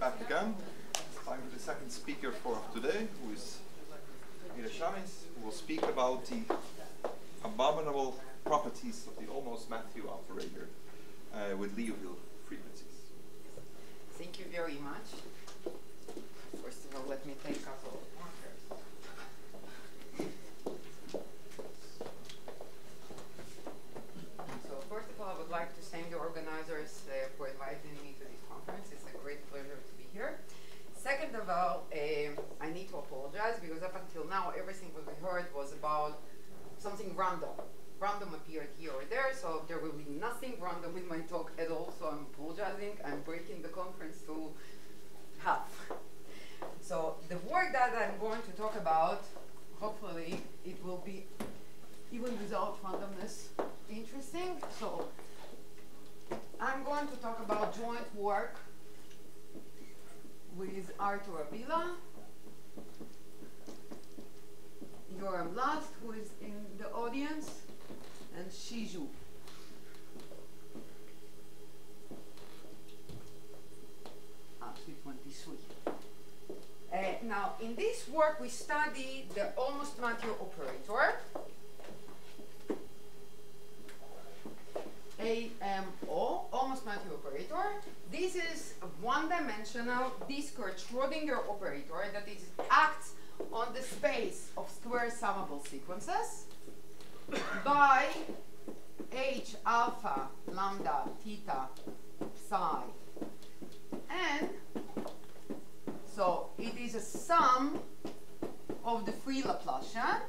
back again. It's time for the second speaker for today, who is Mira Shamis, who will speak about the abominable properties of the almost Mathieu operator uh, with Liouville frequencies. Thank you very much. First of all, let me take a couple of markers. So first of all, I would like to thank the organizers uh, for inviting me to this conference. It's a great pleasure here. Second of all, um I need to apologize because up until now, everything what we heard was about something random. Random appeared here or there, so there will be nothing random in my talk at all, so I'm apologizing. I'm breaking the conference to half. So the work that I'm going to talk about, hopefully it will be, even without randomness, interesting. So I'm going to talk about joint work with Arthur Avila, Yoram Last, who is in the audience, and Qi Zhou. Actually, 23. Uh, now, in this work, we study the almost Mathieu operator, AMO, almost Mathieu operator. This is a one-dimensional discrete Schrodinger operator that is acts on the space of square summable sequences by h alpha lambda theta psi. And so it is a sum of the free Laplacian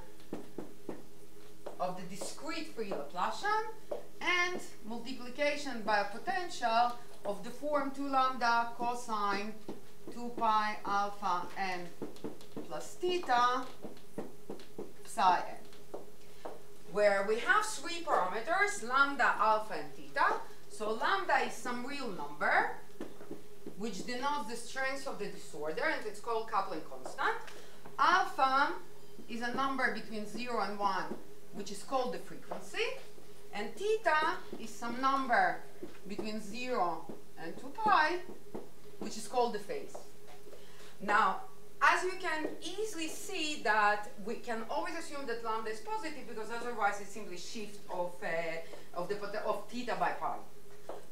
of the discrete free Laplacian and multiplication by a potential of the form 2 lambda cosine 2 pi alpha n plus theta psi n. Where we have three parameters, lambda, alpha, and theta. So lambda is some real number, which denotes the strength of the disorder, and it's called coupling constant. Alpha is a number between 0 and 1, which is called the frequency. And theta is some number between 0 and 2 pi, which is called the phase. Now, as you can easily see that we can always assume that lambda is positive because otherwise it's simply shift of, uh, of, the, of theta by pi.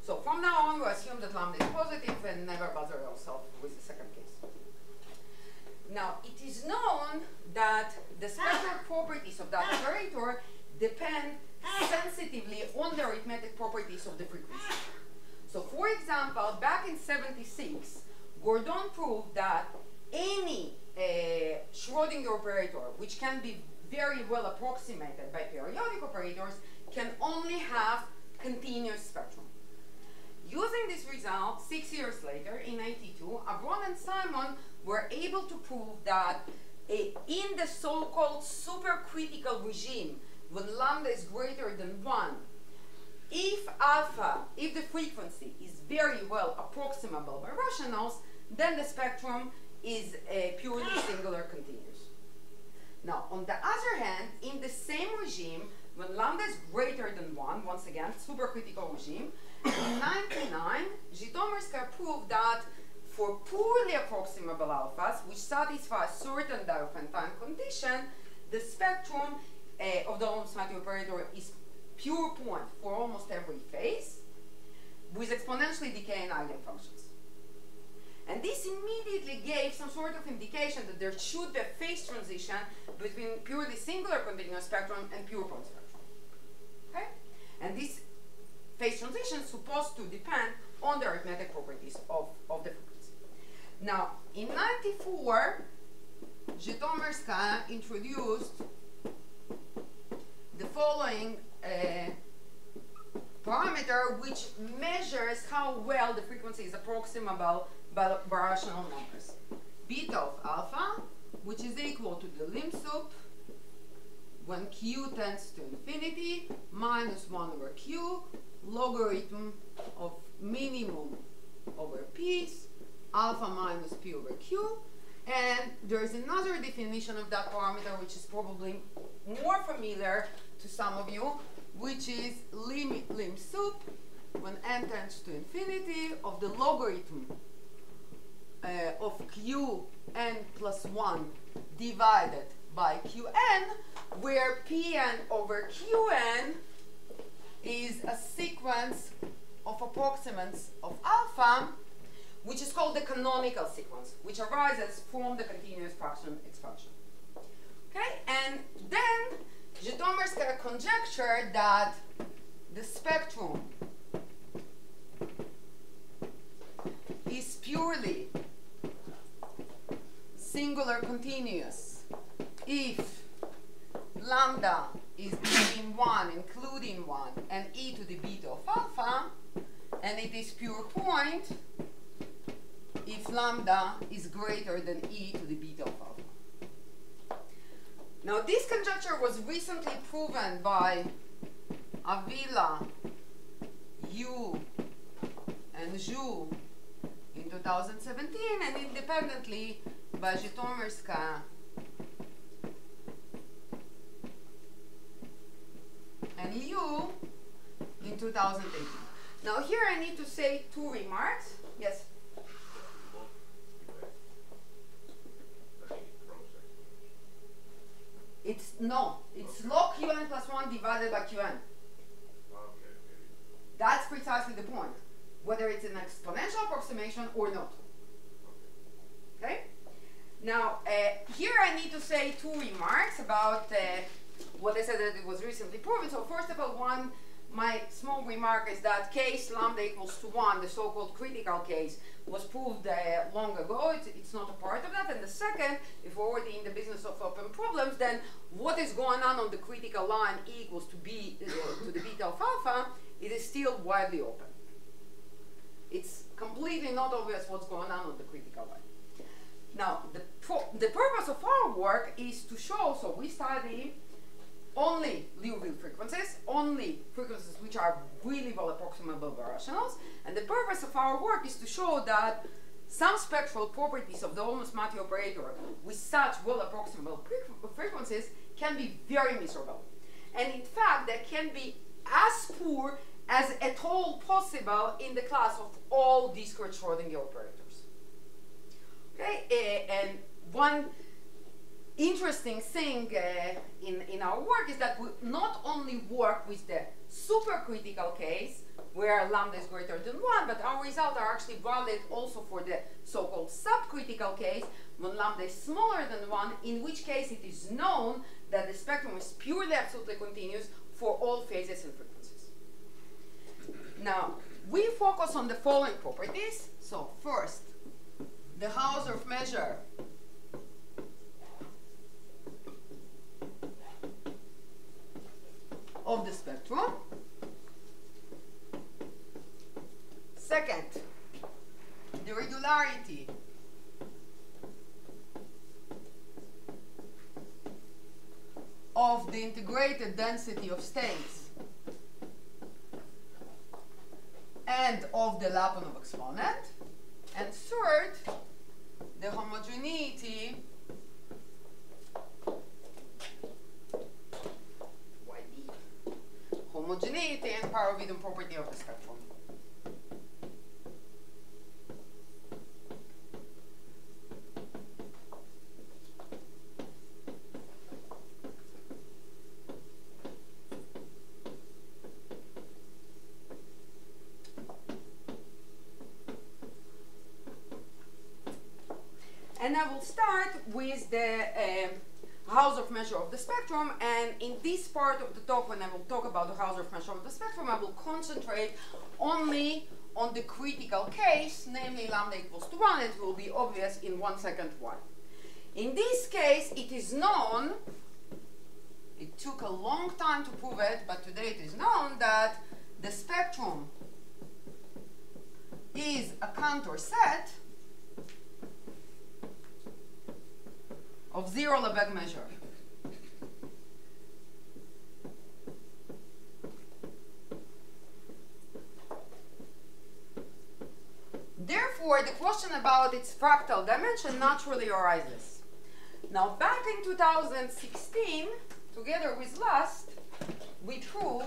So from now on, we assume that lambda is positive and never bother ourselves with the second case. Now, it is known that the spectral properties of that operator depend sensitively on the arithmetic properties of the frequency. So for example, back in 76, Gordon proved that any uh, Schrodinger operator, which can be very well approximated by periodic operators, can only have continuous spectrum. Using this result, six years later, in 82, Avron and Simon were able to prove that uh, in the so-called supercritical regime, when lambda is greater than 1, if alpha, if the frequency is very well approximable by rationals, then the spectrum is a purely singular continuous. Now, on the other hand, in the same regime, when lambda is greater than 1, once again, supercritical regime, in 99, Jitomirskaya proved that for poorly approximable alphas, which satisfy a certain Diophantine condition, the spectrum uh, of the Mathieu operator is pure point for almost every phase with exponentially decaying eigenfunctions. And this immediately gave some sort of indication that there should be a phase transition between purely singular continuous spectrum and pure point spectrum. Okay? And this phase transition is supposed to depend on the arithmetic properties of, of the frequency. Now, in 94, Jitomirskaya introduced the following parameter which measures how well the frequency is approximable by, rational numbers. Beta of alpha, which is equal to the lim sup when q tends to infinity minus 1 over q logarithm of minimum over p's alpha minus p over q and there's another definition of that parameter which is probably more familiar to some of you which is limit lim sup when n tends to infinity of the logarithm uh, of qn plus 1 divided by qn, where pn over qn is a sequence of approximants of alpha, which is called the canonical sequence, which arises from the continuous fraction expansion. Okay, and then Jitomirskaya conjectured that the spectrum is purely singular continuous if lambda is between 1 including 1 and e to the beta of alpha and it is pure point if lambda is greater than e to the beta of alpha. Now this conjecture was recently proven by Avila, You, and Zhou in 2017 and independently by Jitomirskaya and Liu in 2018. Now here I need to say two remarks. Yes? It's no, it's log qn plus 1 divided by qn. That's precisely the point, whether it's an exponential approximation or not. Okay? Now, uh, here I need to say two remarks about uh, what I said that it was recently proven. So first of all, one, my small remark is that case lambda equals to 1, the so-called critical case, was proved uh, long ago. It's, not a part of that. And the second, if we're already in the business of open problems, then what is going on on the critical line e equals to b uh, to the beta of alpha, it is still widely open. It's completely not obvious what's going on on the critical line. Now, the, the purpose of our work is to show, so we study only Liouville frequencies, only frequencies which are really well approximable by rationals. And the purpose of our work is to show that some spectral properties of the almost Mathieu operator with such well approximable frequencies can be very miserable. And in fact, they can be as poor as at all possible in the class of all discrete Schrodinger operators. Okay, uh, and one interesting thing uh, in, in our work is that we not only work with the supercritical case, where lambda is greater than 1, but our results are actually valid also for the so-called subcritical case, when lambda is smaller than 1, in which case it is known that the spectrum is purely absolutely continuous for all phases and frequencies. Now, we focus on the following properties. So first, the Hausdorff measure of the spectrum. Second, the regularity of the integrated density of states and of the Lyapunov exponent. And third, the homogeneity homogeneity and Parreau-Widom property of the spectrum. And I will start with the um, Hausdorff measure of the spectrum. And in this part of the talk, when I will talk about the of the spectrum, I will concentrate only on the critical case, namely lambda equals to 1. It will be obvious in one second why. In this case, it is known, it took a long time to prove it, but today it is known that the spectrum is a Cantor set of zero Lebesgue measure. Therefore, the question about its fractal dimension naturally arises. Now, back in 2016, together with Last, we proved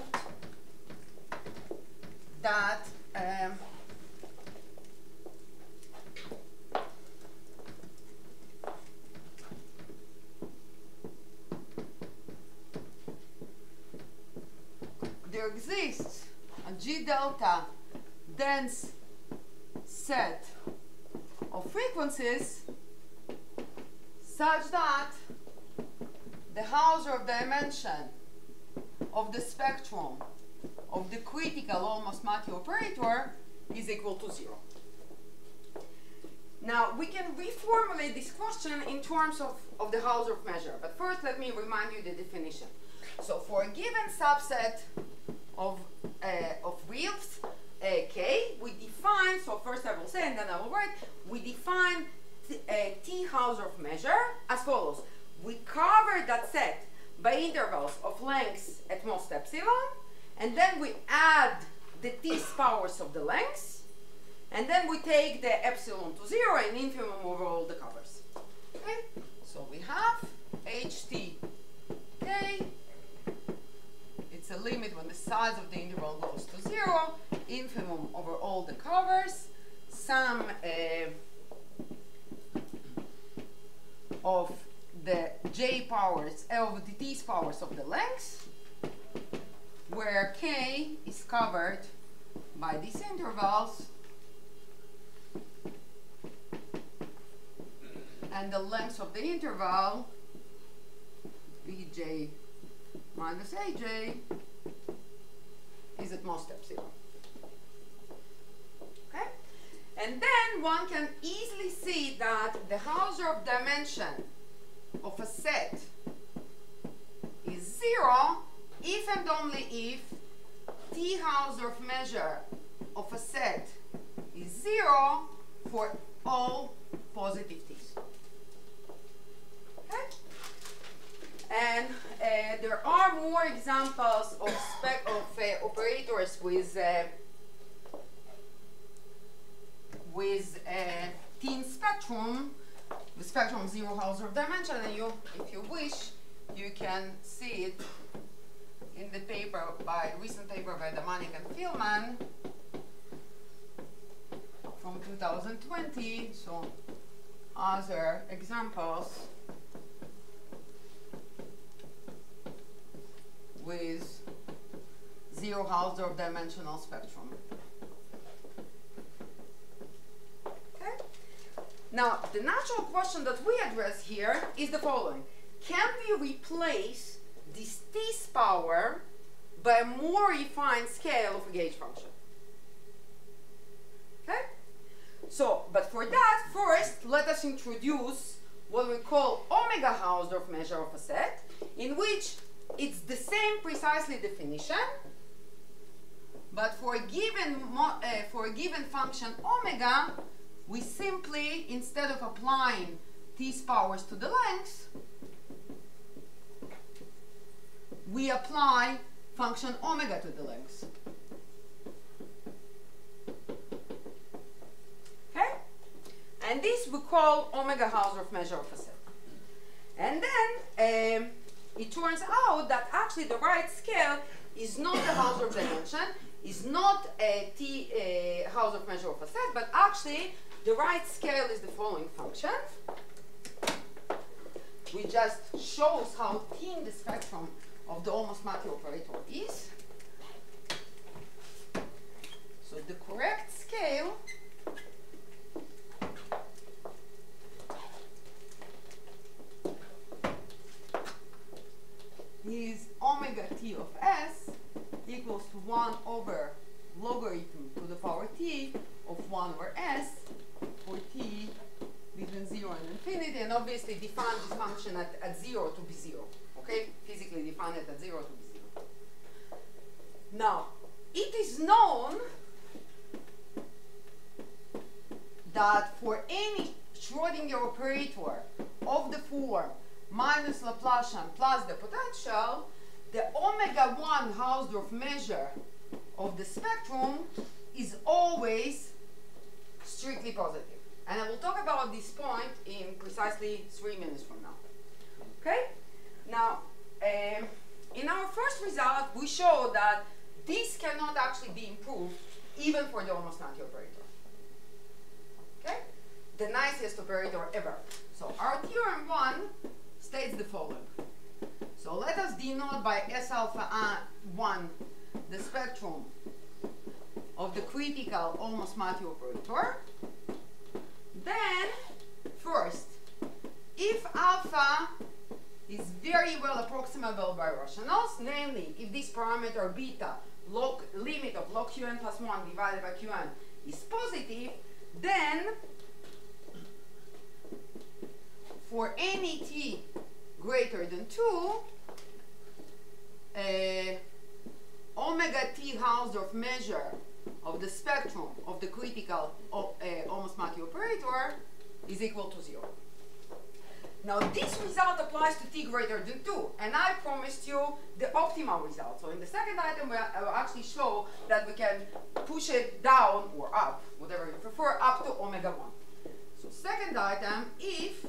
that um, there exists a G delta dense set of frequencies such that the Hausdorff dimension of the spectrum of the critical almost Mathieu operator is equal to zero. Now, we can reformulate this question in terms of, of the Hausdorff measure, but first let me remind you the definition. So for a given subset of, uh, of reals, K, we define, so first I will say and then I will write, we define t, uh, T Hausdorff measure as follows. We cover that set by intervals of lengths at most epsilon, and then we add the T's powers of the lengths, and then we take the epsilon to zero and infimum over all the covers. Okay? So we have ht k. A limit when the size of the interval goes to zero, infimum over all the covers, sum uh, of the j powers, uh, of the t's powers of the lengths, where k is covered by these intervals and the length of the interval bj minus aj is at most epsilon. Okay? And then one can easily see that the Hausdorff dimension of a set is zero if and only if T Hausdorff measure of a set is zero for all positive T's. Okay? And uh, there are more examples of, spec of uh, operators with uh, with a thin spectrum, the spectrum zero Hausdorff dimension, and you, if you wish, you can see it in the paper by recent paper by Damanik and Fillman from 2020. So other examples with zero Hausdorff dimensional spectrum. Okay? Now, the natural question that we address here is the following. Can we replace this T's power by a more refined scale of a gauge function? Okay? So, but for that, first, let us introduce what we call omega Hausdorff measure of a set, in which it's the same precisely definition, but for a given uh, for a given function omega, we simply instead of applying these powers to the length, we apply function omega to the length. Okay? And this we call omega Hausdorff measure of a set. And then um, it turns out that actually the right scale is not the Hausdorff dimension, is not a T a Hausdorff measure of a set, but actually the right scale is the following function. Which just shows how thin the spectrum of the almost Mathieu operator is. So the correct scale is omega t of s equals to 1 over logarithm to the power t of 1 over s for t between 0 and infinity, and obviously define this function at, at 0 to be 0. Okay? Physically define it at 0 to be 0. Now, it is known that for any Schrodinger operator of the form minus Laplacian plus the potential, the omega 1 Hausdorff measure of the spectrum is always strictly positive. And I will talk about this point in precisely three minutes from now. Okay? Now, um, in our first result, we show that this cannot actually be improved even for the almost Mathieu operator. Okay? The nicest operator ever. So our theorem one states the following. So let us denote by S alpha 1 the spectrum of the critical almost Mathieu operator, then first, if alpha is very well approximable by rationals, namely if this parameter beta log limit of log qn plus 1 divided by qn is positive, then for any t greater than 2, uh, omega t Hausdorff measure of the spectrum of the critical uh, almost Mathieu operator is equal to 0. Now this result applies to t greater than 2, and I promised you the optimal result. So in the second item, I will actually show that we can push it down or up, whatever you prefer, up to omega 1. So second item, if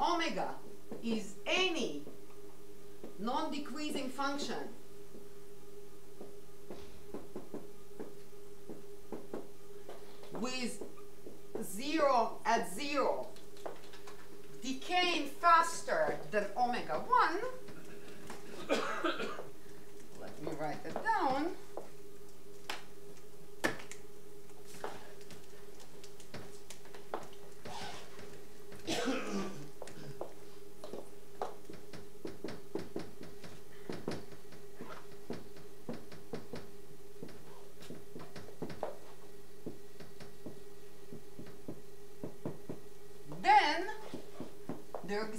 omega is any non-decreasing function. With 0 at 0 decaying faster than omega 1, let me write it down.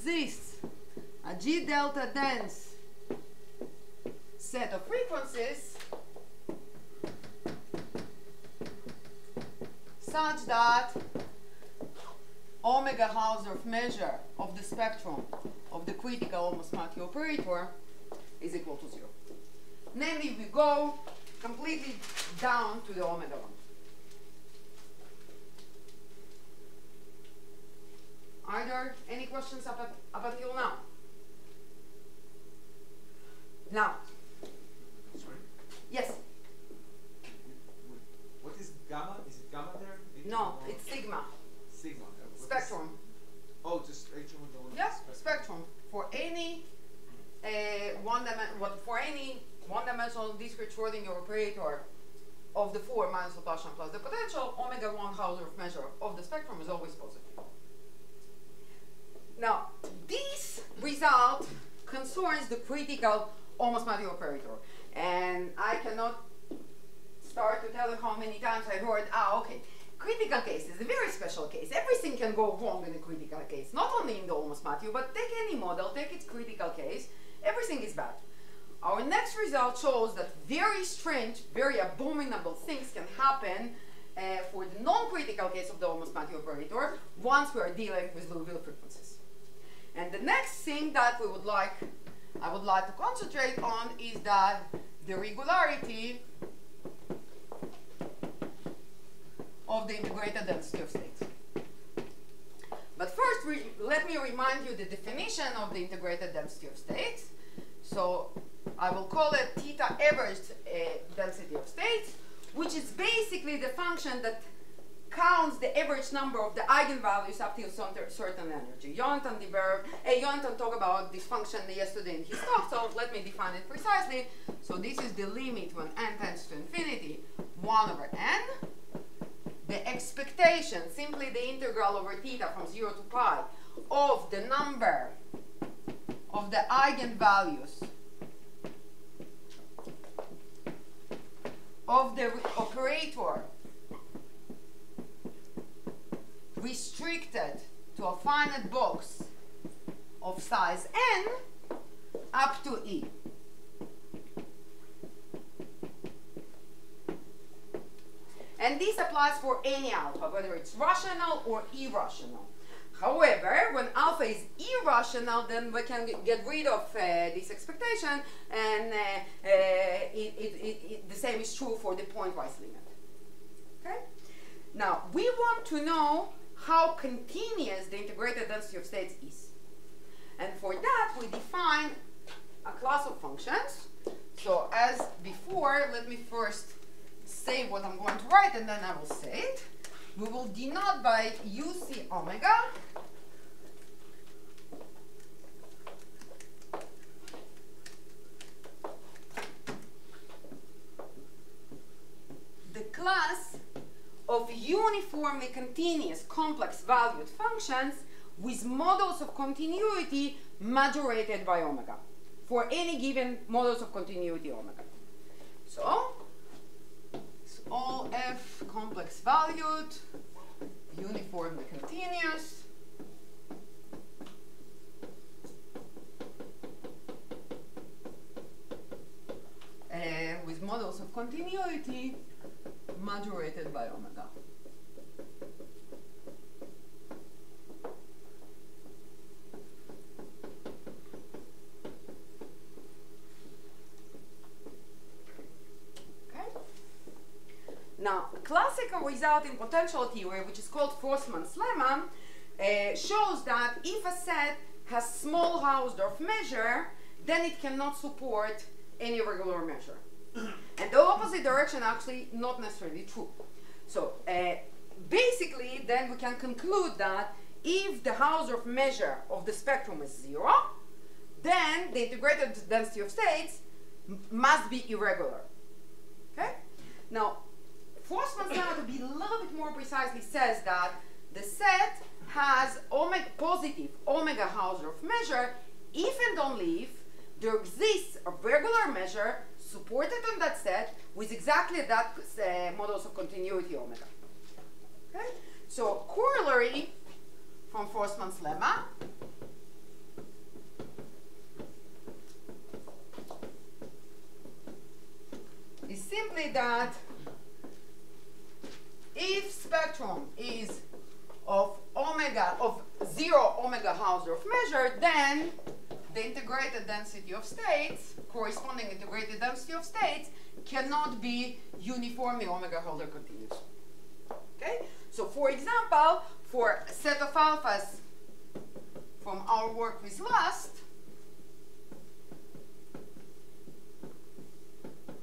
exists a G delta dense set of frequencies such that omega Hausdorff measure of the spectrum of the almost Mathieu operator is equal to zero. Namely, we go completely down to the omega 1. Are there any questions up, up until now? Now. Sorry? Yes. What is gamma? Is it gamma there? No, it's sigma. Sigma. Uh, spectrum. Oh, just H omega one. Yes, spectrum. For any uh, one dimension, what for any one-dimensional discrete Schrodinger operator of the four minus the Laplacian plus the potential, omega one Hausdorff measure of the spectrum is always positive. Now, this result concerns the critical almost Mathieu operator. And I cannot start to tell you how many times I heard, ah, okay, critical case is a very special case. Everything can go wrong in a critical case, not only in the almost Mathieu, but take any model, take its critical case, everything is bad. Our next result shows that very strange, very abominable things can happen uh, for the non-critical case of the almost Mathieu operator once we are dealing with Liouville frequencies. And the next thing that we would like, I would like to concentrate on is that the regularity of the integrated density of states. But first, let me remind you the definition of the integrated density of states. So I will call it theta averaged uh, density of states, which is basically the function that counts the average number of the eigenvalues up to some certain energy. Jonathan, developed, uh, Jonathan talked about this function yesterday in his talk, so let me define it precisely. So this is the limit when n tends to infinity, 1 over n. The expectation, simply the integral over theta from 0 to pi, of the number of the eigenvalues of the operator restricted to a finite box of size n up to E. And this applies for any alpha, whether it's rational or irrational. However, when alpha is irrational, then we can get rid of uh, this expectation, and uh, uh, it, it, it, the same is true for the pointwise limit. Okay? Now, we want to know how continuous the integrated density of states is. And for that, we define a class of functions. So as before, let me first say what I'm going to write and then I will say it. We will denote by UC omega the class of uniformly continuous complex valued functions with modulus of continuity majorated by omega for any given modulus of continuity omega. So all f complex valued, uniformly continuous. Uh, with modulus of continuity majorated by omega. Okay? Now, classical result in potential theory, which is called Frostman's lemma, uh, shows that if a set has small Hausdorff measure, then it cannot support any regular measure. and the opposite direction actually not necessarily true. So uh, basically, then we can conclude that if the Hausdorff measure of the spectrum is zero, then the integrated density of states must be irregular. Okay? Now, Frostman's lemma, to be a little bit more precisely, says that the set has omega positive omega Hausdorff measure if and only if there exists a regular measure supported on that set with exactly that uh, modulus of continuity omega. Okay? So corollary from Frostman's lemma is simply that if spectrum is of omega of zero omega Hausdorff measure, then the integrated density of states, corresponding integrated density of states, cannot be uniformly omega Hölder continuous. Okay? So for example, for a set of alphas from our work with Last,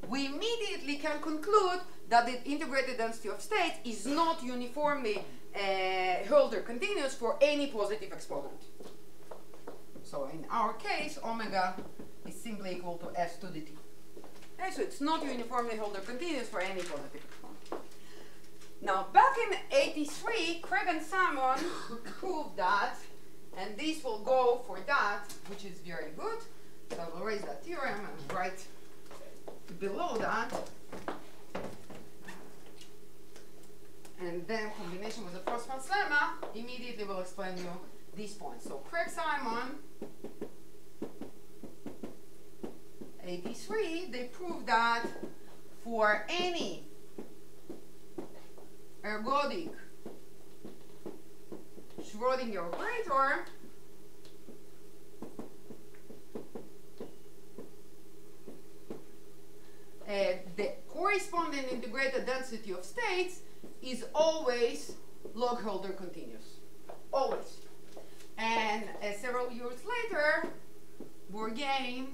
we immediately can conclude that the integrated density of states is not uniformly uh, Hölder continuous for any positive exponent. So in our case, omega is simply equal to s to the t. Okay, so it's not uniformly Hölder continuous for any positive exponent. Now, back in 83, Craig and Simon proved that, and this will go for that, which is very good. So I will raise that theorem and write below that. And then combination with the Frostman's lemma immediately will explain you these points. So Craig Simon, 83, they proved that for any ergodic Schrodinger operator, uh, the corresponding integrated density of states is always log Hölder continuous. Always. And uh, several years later, Bourgain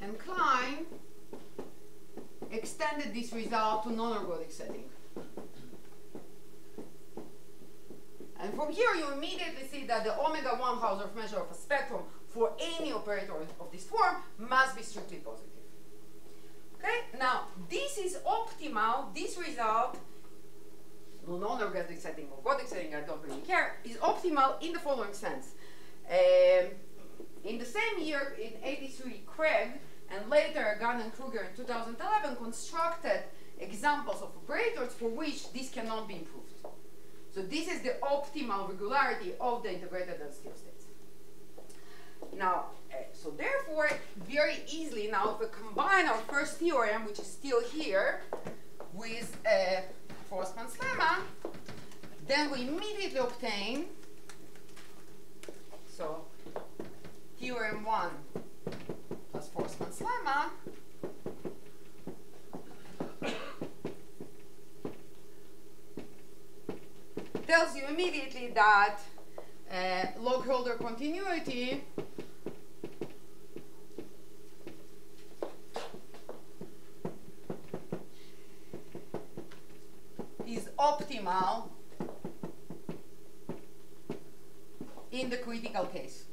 and Klein extended this result to non-ergodic setting. And from here, you immediately see that the omega 1 Hausdorff measure of a spectrum for any operator of this form must be strictly positive. Okay, now this is optimal, this result, no non-ergodic setting or ergodic setting, I don't really care, is optimal in the following sense. Um, in the same year, in 83, Craig and later Gan and Kruger in 2011 constructed examples of operators for which this cannot be improved. So this is the optimal regularity of the integrated density of states. Now, uh, so therefore, very easily now if we combine our first theorem, which is still here, with uh, Frostman's lemma, then we immediately obtain, so theorem 1 plus Frostman's lemma tells you immediately that uh, log Hölder continuity is optimal in the critical case.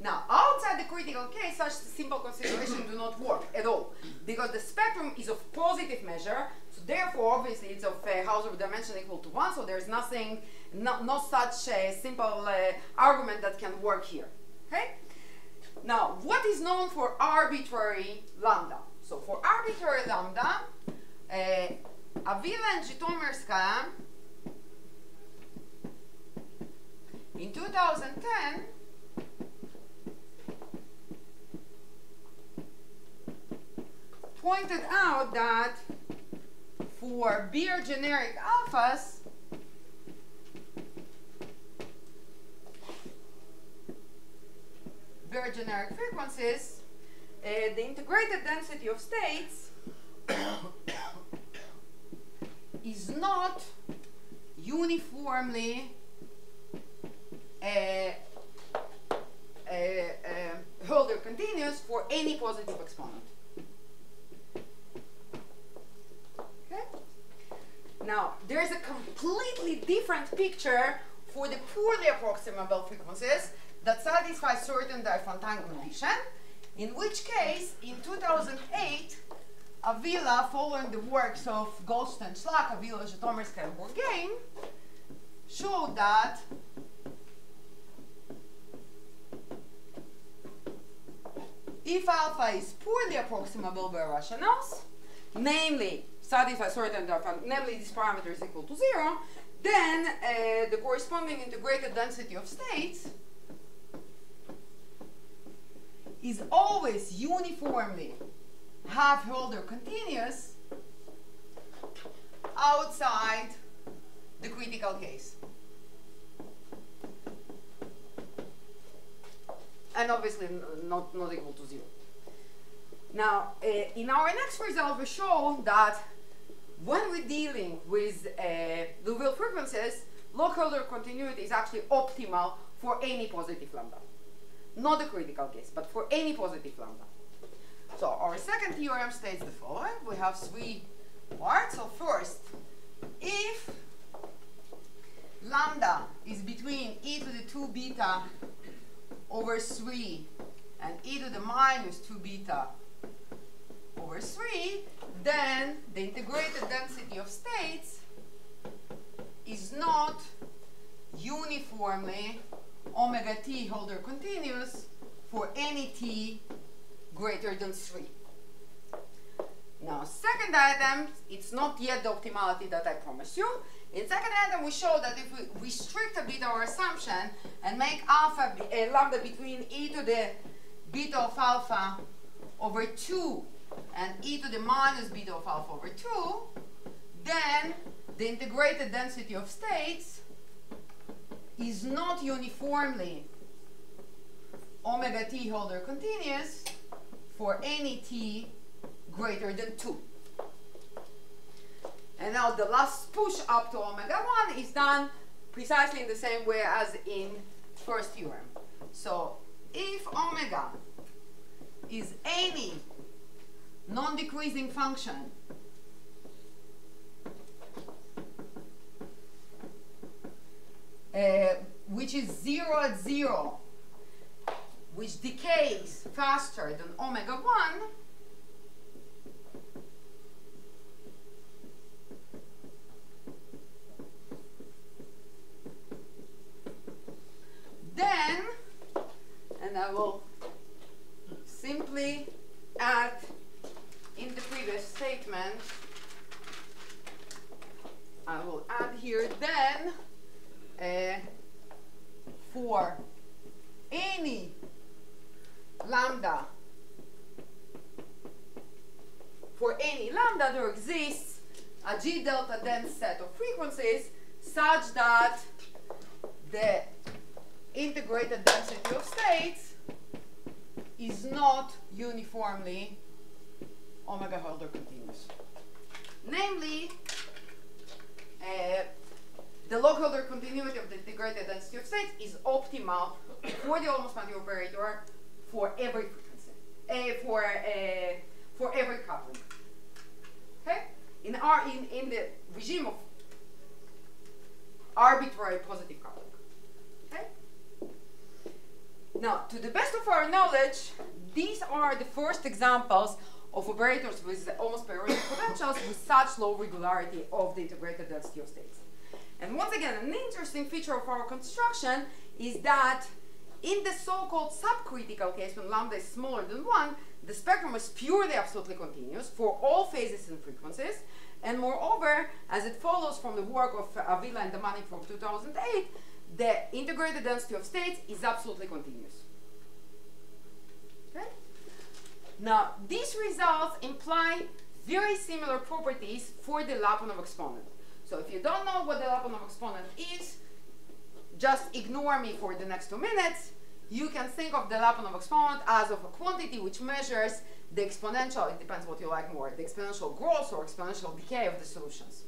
Now, outside the critical case, such simple considerations do not work at all because the spectrum is of positive measure. So therefore, obviously, it's of a uh, Hausdorff dimension equal to one. So there's nothing, no, no such uh, simple uh, argument that can work here. Okay. Now, what is known for arbitrary lambda? So for arbitrary lambda, uh, Avila and Jitomirskaya in 2010 pointed out that for Baire generic alphas, Baire generic frequencies, uh, the integrated density of states is not uniformly uh, uh, Hölder continuous for any positive exponent. Okay? Now, there's a completely different picture for the poorly approximable frequencies that satisfy certain Diophantine condition, in which case, in 2008, Avila, following the works of Goldstein and Schlag, Avila, Jitomirskaya, and Bourgain, showed that if alpha is poorly approximable by rationals, namely satisfy certain namely this parameter is equal to zero, then uh, the corresponding integrated density of states is always uniformly half Hölder continuous outside the critical case. And obviously not, not equal to zero. Now, uh, in our next result, we show that when we're dealing with uh, Liouville frequencies, log Hölder continuity is actually optimal for any positive lambda. Not the critical case, but for any positive lambda. So our second theorem states the following. We have three parts. So first, if lambda is between e to the 2 beta over 3 and e to the minus 2 beta over 3, then the integrated density of states is not uniformly omega t Hölder continuous for any t greater than 3. Now, second item, it's not yet the optimality that I promised you. In second item, we show that if we restrict a bit our assumption and make alpha be, uh, lambda between e to the beta of alpha over 2 and e to the minus beta of alpha over 2, then the integrated density of states is not uniformly omega t Hölder continuous for any t greater than 2. And now the last push up to omega 1 is done precisely in the same way as in first theorem. So if omega is any non-decreasing function uh, which is 0 at 0 which decays faster than omega 1, then, and I will simply add in the previous statement, I will add here then uh, for any lambda for any lambda there exists a g delta dense set of frequencies such that the integrated density of states is not uniformly omega Hölder continuous. Namely, uh, the log Hölder continuity of the integrated density of states is optimal for the almost Mathieu operator for every uh, for uh, for every coupling. Okay, in our in in the regime of arbitrary positive coupling. Okay. Now, to the best of our knowledge, these are the first examples of operators with almost periodic potentials with such low regularity of the integrated density of states. And once again, an interesting feature of our construction is that in the so-called subcritical case, when lambda is smaller than 1, the spectrum is purely absolutely continuous for all phases and frequencies. And moreover, as it follows from the work of Avila and Damanik from 2008, the integrated density of states is absolutely continuous. Okay? Now, these results imply very similar properties for the Lyapunov exponent. So if you don't know what the Lyapunov exponent is, just ignore me for the next two minutes. You can think of the Lyapunov exponent as of a quantity which measures the exponential, it depends what you like more, the exponential growth or exponential decay of the solutions.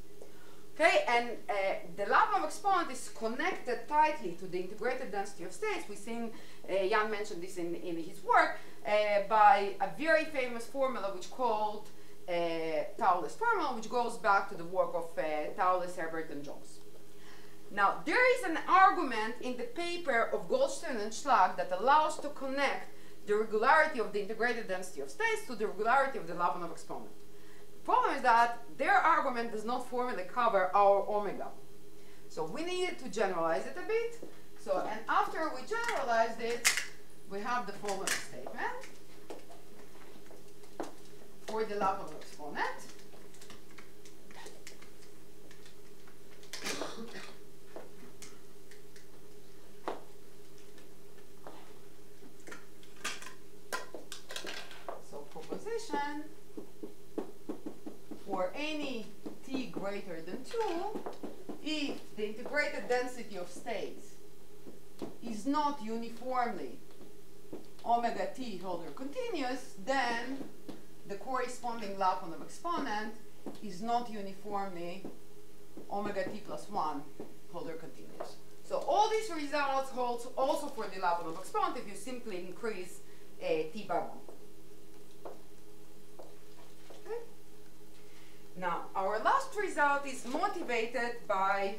Okay, and uh, the Lyapunov exponent is connected tightly to the integrated density of states. We've seen, uh, Jan mentioned this in, in his work, uh, by a very famous formula which called uh, formula, which goes back to the work of uh, Herbert, and Jones. Now, there is an argument in the paper of Goldstein and Schlag that allows to connect the regularity of the integrated density of states to the regularity of the Lyapunov exponent. The problem is that their argument does not formally cover our omega. So we needed to generalize it a bit. So, and after we generalized it, we have the following statement for the Lyapunov exponent. So proposition for any t greater than 2, if the integrated density of states is not uniformly omega t Hölder continuous, then the corresponding Lyapunov exponent is not uniformly omega t plus 1 Hölder continuous. So all these results hold also for the Lyapunov exponent if you simply increase uh, t by 1. Now, our last result is motivated by,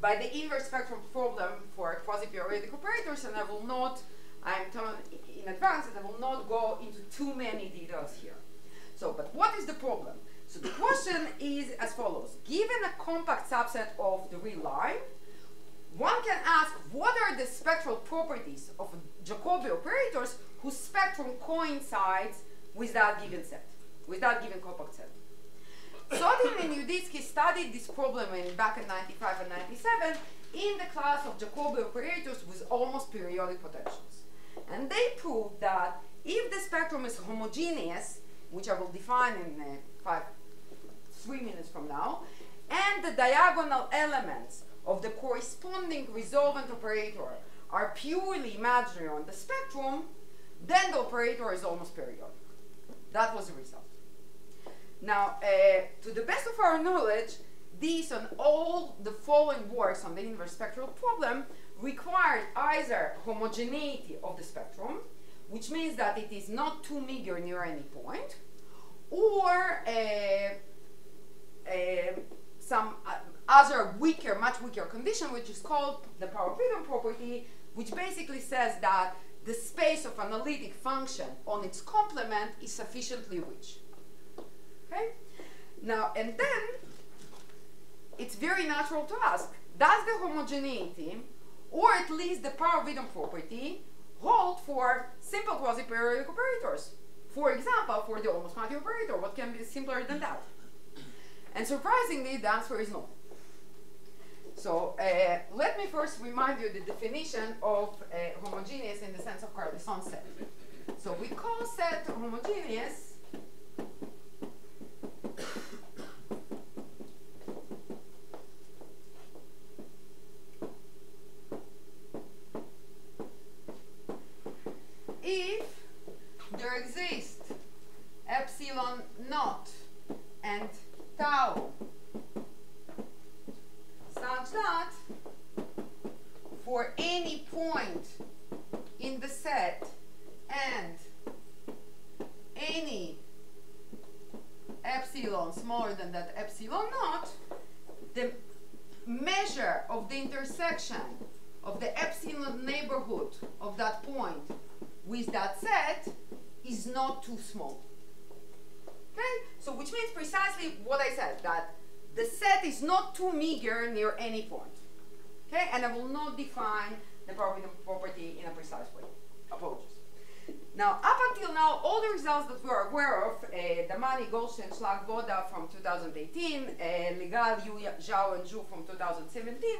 by the inverse spectrum problem for quasi-periodic operators, and I will not, I'm telling in advance that I will not go into too many details here. So, but what is the problem? So the question is as follows. Given a compact subset of the real line, one can ask what are the spectral properties of Jacobi operators whose spectrum coincides with that given set, with that given compact set. Sodin and Yuditsky studied this problem in back in 95 and 97 in the class of Jacobi operators with almost periodic potentials. And they proved that if the spectrum is homogeneous, which I will define in uh, five, three minutes from now, and the diagonal elements of the corresponding resolvent operator are purely imaginary on the spectrum, then the operator is almost periodic. That was the result. Now, uh, to the best of our knowledge, these and all the following works on the inverse spectral problem required either homogeneity of the spectrum, which means that it is not too meager near any point, or uh, uh, some uh, other weaker, much weaker condition, which is called the Parreau-Widom property, which basically says that the space of analytic function on its complement is sufficiently rich. Okay? Now, and then it's very natural to ask, does the homogeneity, or at least the Parreau-Widom property, hold for simple quasi-periodic operators? For example, for the almost Mathieu operator, what can be simpler than that? And surprisingly, the answer is no. So uh, let me first remind you the definition of uh, homogeneous in the sense of Carleson set. So we call set homogeneous if there exists epsilon naught and tau such that for any point in the set and any epsilon smaller than that epsilon naught, the measure of the intersection of the epsilon neighborhood of that point with that set is not too small. Okay? So which means precisely what I said, that the set is not too meager near any point. Okay? And I will not define the property in a precise way. Apologies. Now, up until now, all the results that we are aware of, uh, Damanik, Goldstein, Schlag, Voda from 2018, uh, Leguil, You, Zhao, and Zhou from 2017,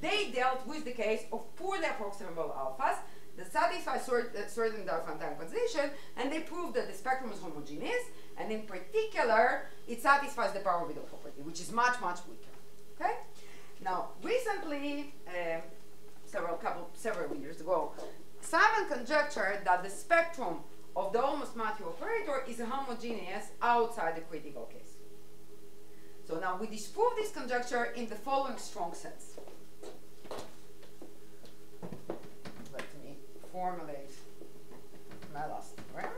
they dealt with the case of poorly approximable alphas that satisfy cert uh, certain Diophantine quantization, and they proved that the spectrum is homogeneous, and in particular, it satisfies the Parreau-Widom property, which is much, much weaker. Okay? Now, recently, uh, several couple, several years ago, Simon conjectured that the spectrum of the almost Mathieu operator is homogeneous outside the critical case. So now we disprove this conjecture in the following strong sense. Let me formulate my last theorem.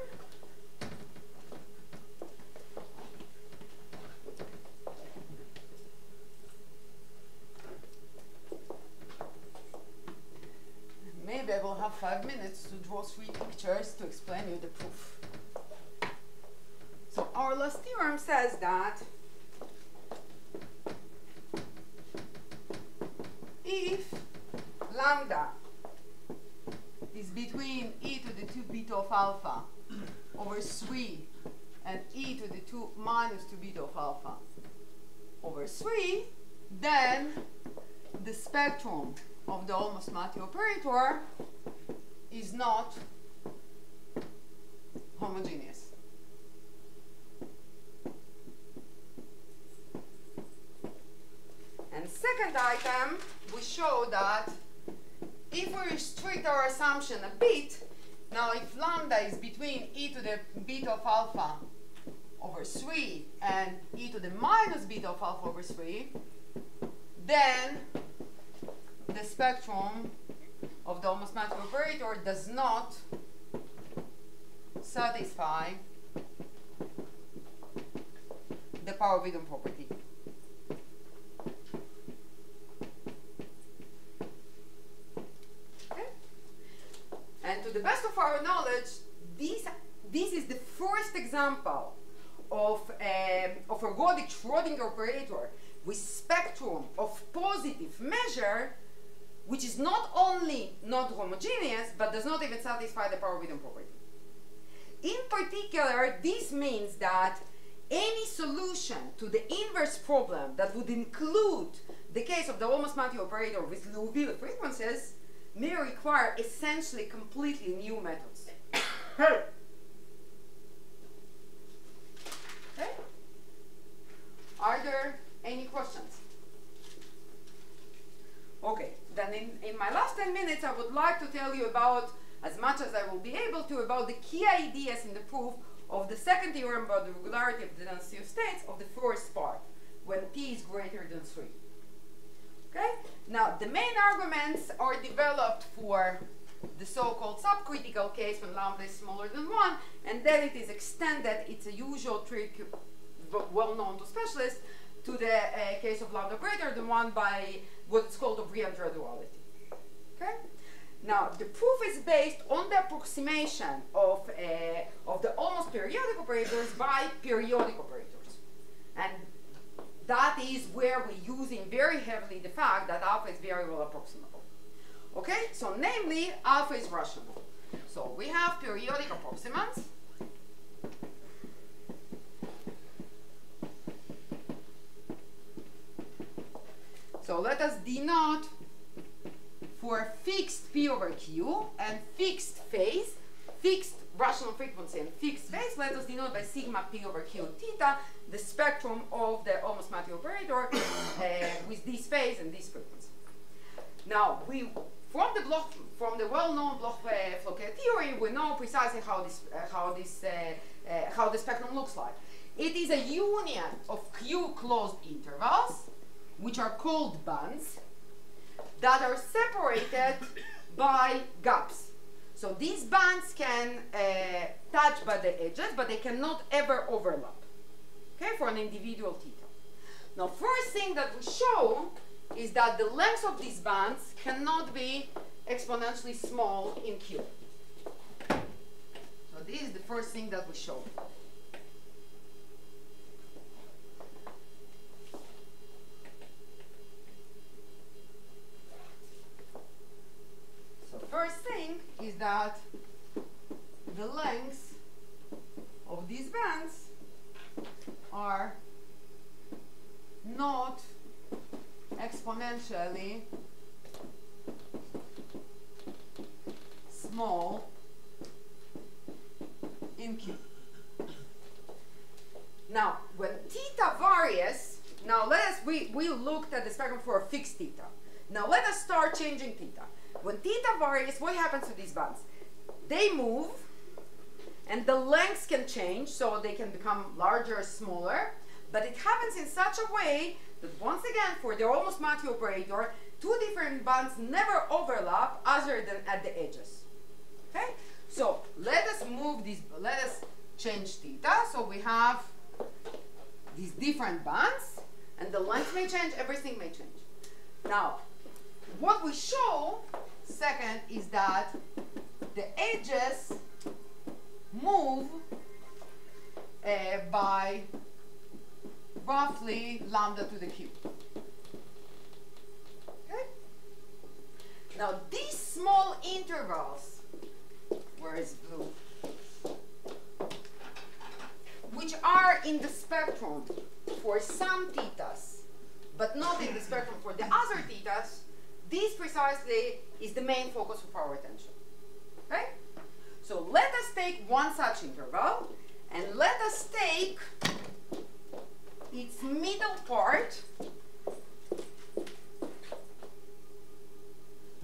Maybe I will have to draw three pictures to explain you the proof. So our last theorem says that if lambda is between e to the 2 beta of alpha over 3 and e to the 2 minus 2 beta of alpha over 3, then the spectrum of the almost Mathieu operator is not homogeneous. And second item, we show that if we restrict our assumption a bit, now if lambda is between e to the beta of alpha over 3 and e to the minus beta of alpha over 3, then the spectrum of the almost Mathieu operator does not satisfy the Parreau-Widom property. Okay? And to the best of our knowledge, this, this is the first example of, um, of ergodic Schrodinger operator with spectrum of positive measure which is not only not homogeneous, but does not even satisfy the Parreau-Widom property. In particular, this means that any solution to the inverse problem that would include the case of the almost Mathieu operator with Liouville frequencies may require essentially completely new methods. okay? Are there any questions? Okay, then in, in my last 10 minutes, I would like to tell you about, as much as I will be able to, about the key ideas in the proof of the second theorem about the regularity of the density of states of the first part, when t is greater than 3. Okay? Now, the main arguments are developed for the so-called subcritical case when lambda is smaller than 1, and then it is extended, it's a usual trick well known to specialists, to the uh, case of lambda greater than 1 by what's called Aubry duality. Okay? Now, the proof is based on the approximation of, uh, of the almost periodic operators by periodic operators. And that is where we're using very heavily the fact that alpha is very well approximable. Okay? So, namely, alpha is rational. So, we have periodic approximants. So let us denote for fixed P over Q and fixed phase, fixed rational frequency and fixed phase, let us denote by sigma P over Q theta the spectrum of the almost Mathieu operator uh, with this phase and this frequency. Now, we from the Bloch, from the well-known Bloch-Floquet theory, we know precisely how this, uh, how this, uh, uh, how the spectrum looks like. It is a union of Q closed intervals which are called bands, that are separated by gaps. So these bands can uh, touch by the edges, but they cannot ever overlap, okay, for an individual theta. Now, first thing that we show is that the length of these bands cannot be exponentially small in Q. So this is the first thing that we show. So first thing is that the lengths of these bands are not exponentially small in Q. Now, when theta varies, now let us, we, we looked at the spectrum for a fixed theta. Now let us start changing theta. When theta varies, what happens to these bands? They move, and the lengths can change, so they can become larger or smaller, but it happens in such a way that once again, for the almost Mathieu operator, two different bands never overlap other than at the edges. Okay? So let us move these, let us change theta. So we have these different bands, and the length may change, everything may change. Now, what we show, second, is that the edges move uh, by roughly lambda to the cube. Okay? Now these small intervals, where is blue? Which are in the spectrum for some thetas, but not in the spectrum for the other thetas, this precisely is the main focus of our attention. Okay? So let us take one such interval and let us take its middle part,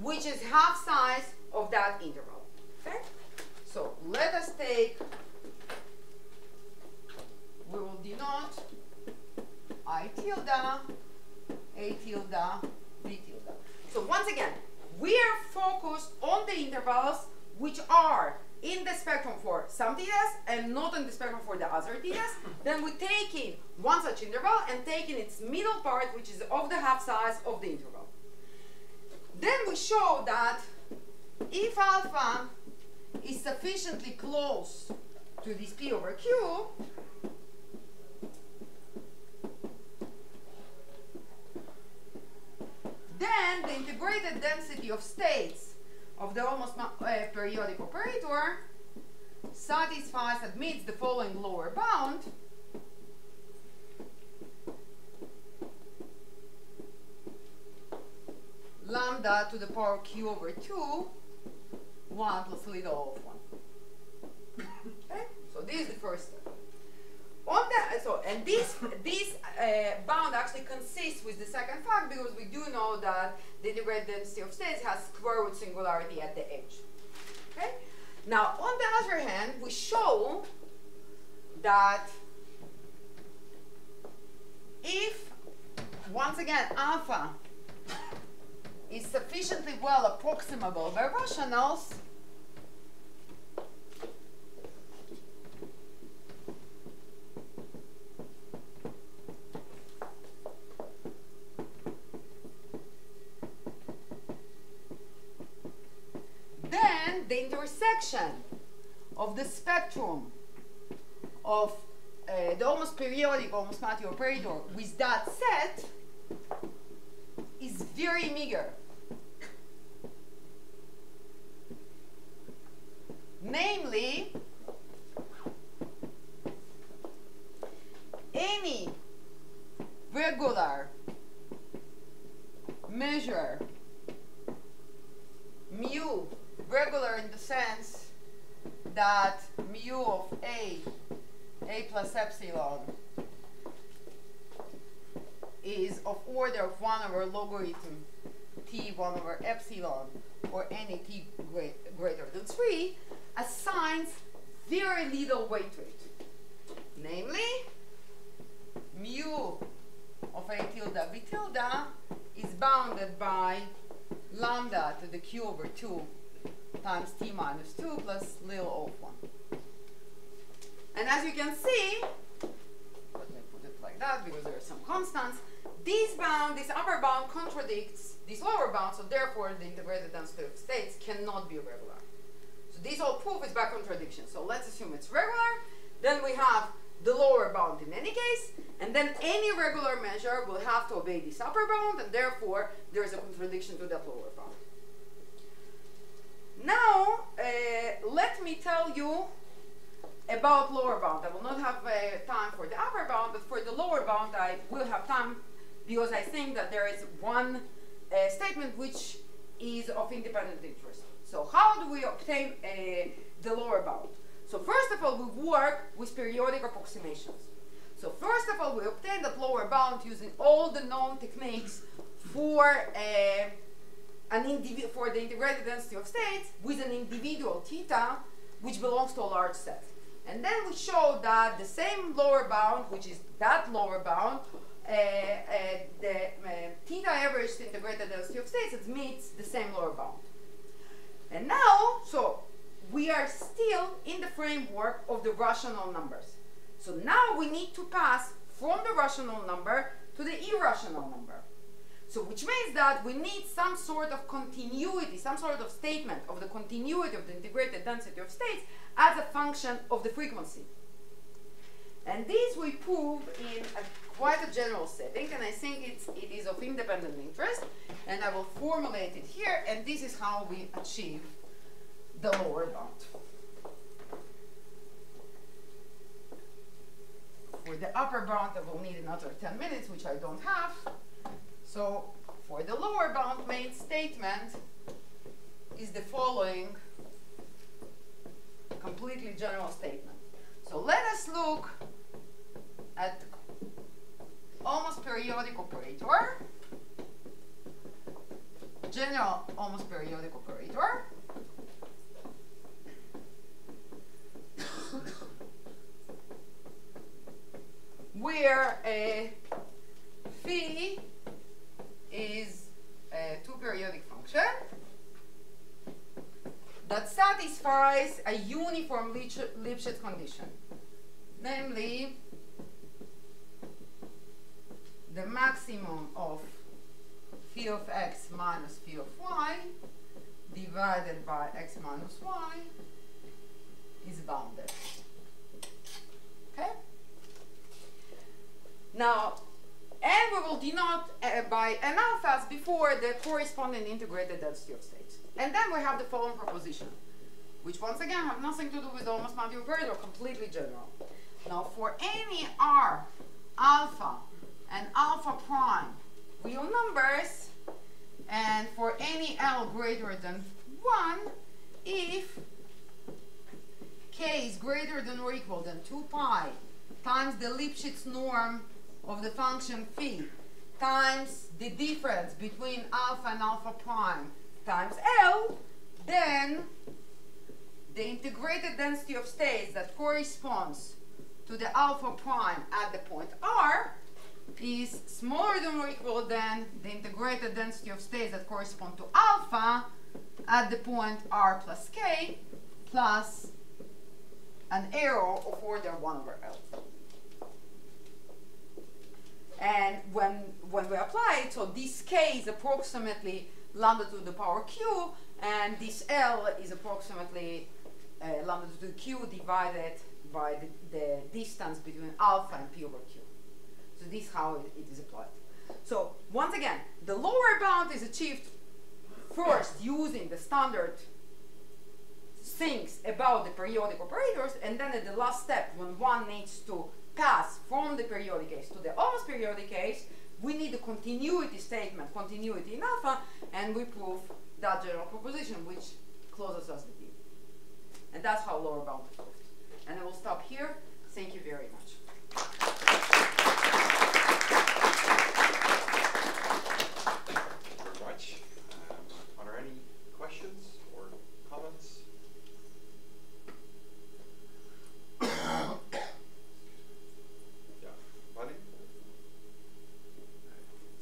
which is half size of that interval. Okay? So let us take, we will denote I tilde, A tilde, B tilde. So once again, we are focused on the intervals which are in the spectrum for some thetas and not in the spectrum for the other thetas, then we take in one such interval and take in its middle part, which is of the half size of the interval. Then we show that if alpha is sufficiently close to this p over q, then the integrated density of states of the almost uh, periodic operator satisfies, admits the following lower bound. Lambda to the power q over 2, 1 plus little of 1. okay? So this is the first step. On the, so, and this, this uh, bound actually consists with the second fact because we do know that the integrated density of states has square root singularity at the edge. Okay? Now, on the other hand, we show that if, once again, alpha is sufficiently well approximable by rationals, then the intersection of the spectrum of uh, the almost periodic, almost Mathieu operator with that set is very meager. Namely, any regular measure mu regular in the sense that mu of a a plus epsilon is of order of 1 over logarithm t 1 over epsilon or any t great, greater than 3 assigns very little weight to it. Namely, mu of a tilde v tilde is bounded by lambda to the q over 2 times t minus 2 plus little of 1. And as you can see, let me put it like that because there are some constants, this bound, this upper bound contradicts this lower bound, so therefore the integrated of states cannot be regular. So this whole proof is by contradiction. So let's assume it's regular. Then we have the lower bound in any case, and then any regular measure will have to obey this upper bound, and therefore there is a contradiction to that lower bound. Now, uh, let me tell you about lower bound. I will not have uh, time for the upper bound, but for the lower bound I will have time because I think that there is one uh, statement which is of independent interest. So how do we obtain uh, the lower bound? So first of all, we work with periodic approximations. So first of all, we obtain that lower bound using all the known techniques for uh, an for the integrated density of states with an individual theta which belongs to a large set. And then we show that the same lower bound, which is that lower bound, uh, the uh, theta average integrated density of states, meets the same lower bound. And now, so we are still in the framework of the rational numbers. So now we need to pass from the rational number to the irrational number. So which means that we need some sort of continuity, some sort of statement of the continuity of the integrated density of states as a function of the frequency. And this we prove in a, quite a general setting, and I think it's, it is of independent interest, and I will formulate it here, and this is how we achieve the lower bound. For the upper bound, I will need another 10 minutes, which I don't have. So for the lower bound main statement is the following completely general statement. So let us look at almost periodic operator, general almost periodic operator. where a phi is a two periodic function that satisfies a uniform Lipschitz condition, namely the maximum of phi of x minus phi of y divided by x minus y is bounded. Okay? Now, and we will denote uh, by n alphas before the corresponding integrated density of states. And then we have the following proposition, which once again have nothing to do with almost Mathieu operator, completely general. Now for any r alpha and alpha prime. Real numbers, and for any L greater than 1, if k is greater than or equal than 2 pi times the Lipschitz norm of the function phi times the difference between alpha and alpha prime times L, then the integrated density of states that corresponds to the alpha prime at the point R is smaller than or equal than the integrated density of states that correspond to alpha at the point R plus K plus an error of order 1 over L. And when, when we apply it, so this k is approximately lambda to the power q, and this L is approximately uh, lambda to the q divided by the, the, distance between alpha and p over q. This is how it, it is applied. So once again, the lower bound is achieved first using the standard things about the periodic operators, and then at the last step, when one needs to pass from the periodic case to the almost periodic case, we need a continuity statement, continuity in alpha, and we prove that general proposition, which closes us the deal. And that's how lower bound is proved. And I will stop here. Thank you very much. very much. Um, are there any questions or comments? yeah, buddy?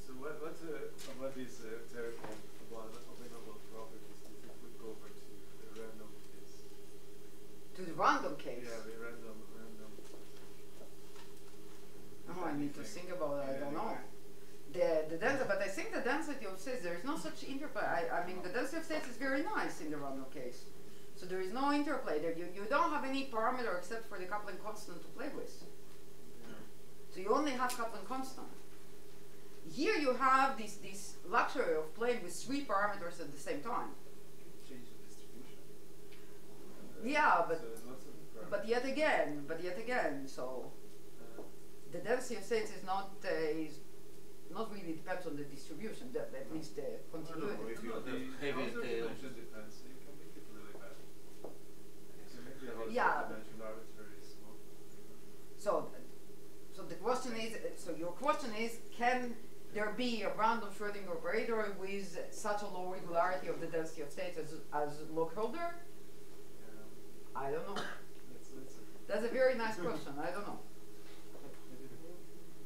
So what, what's uh, about these uh, terrible about available properties if we could go over to the random case? To the random case. Yeah, the random, random. Oh, I need to think about it. I don't know. the, the density, but I think the density of states, there is no such interplay. I, I mean, the density of states is very nice in the random case. So there is no interplay there. You, you don't have any parameter except for the coupling constant to play with. So you only have coupling constant. Here you have this, this luxury of playing with three parameters at the same time. Change the distribution. And, Yeah, but- so there's lots of parameters. But yet again, but yet again, so Uh, the density of states is not uh, is not really depends on the distribution, that, at least the I don't know, continuity. if you No, the the heavy outer dimension depends, so you can make it really bad. So make the Yeah, but- dimension arbitrary small. So, so the question is, uh, so your question is, can there be a random Schrödinger operator with such a low regularity of the density of states as, as log Hölder? Yeah. I don't know. That's, that's a That's a very nice question. I don't know.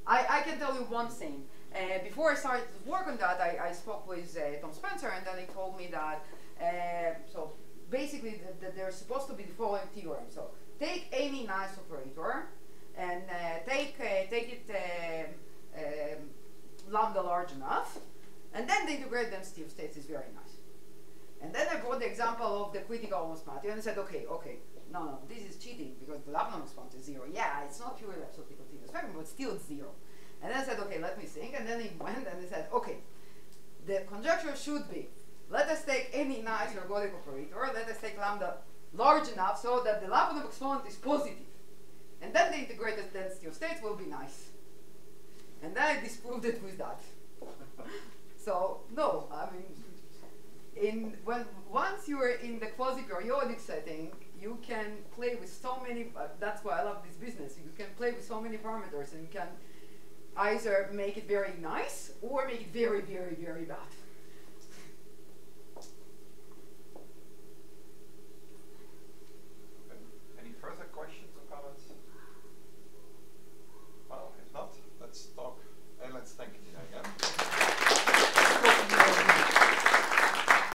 I, I can tell you one thing. Uh, before I started to work on that, I, I spoke with uh, Tom Spencer, and then he told me that. Uh, so basically, th- th- there's supposed to be the following theorem. So take any nice operator, and uh, take uh, take it um, um, lambda large enough, and then the integrated density of states is very nice. And then I brought the example of the critical almost Mathieu and I said, okay, okay, no, no, this is cheating because the Lyapunov exponent is zero. Yeah, it's not purely absolutely continuous spectrum, but still it's zero. And then I said, okay, let me think. And then he went and he said, okay, the conjecture should be, let us take any nice ergodic operator, let us take lambda large enough so that the Lyapunov exponent is positive. And then the integrated density of states will be nice. And I disproved it with that. so, no, I mean, in, when, once you are in the quasi-periodic setting, you can play with so many, uh, that's why I love this business, you can play with so many parameters and you can either make it very nice or make it very, very, very bad. Any further questions?